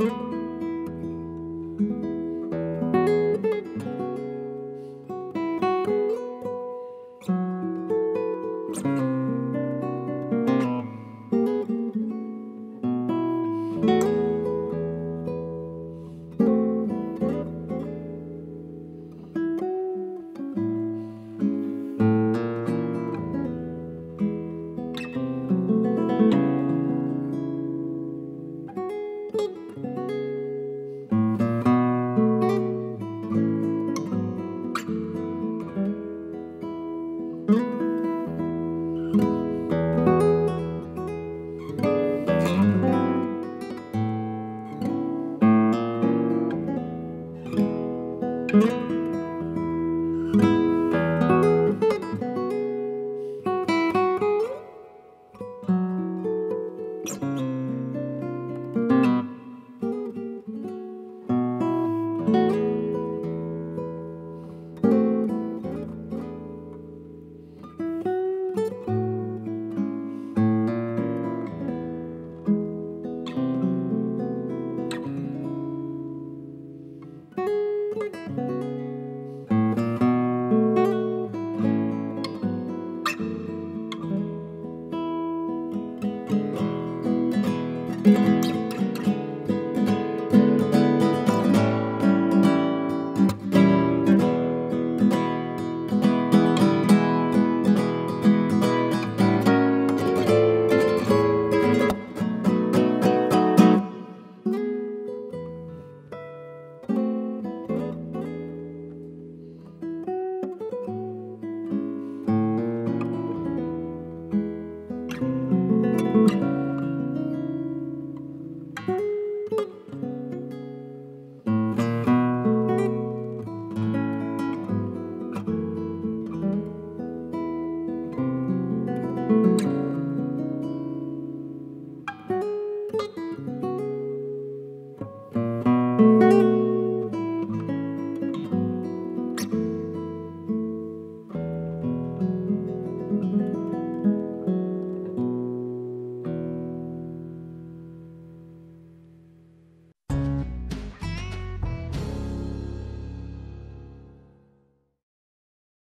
thank you. You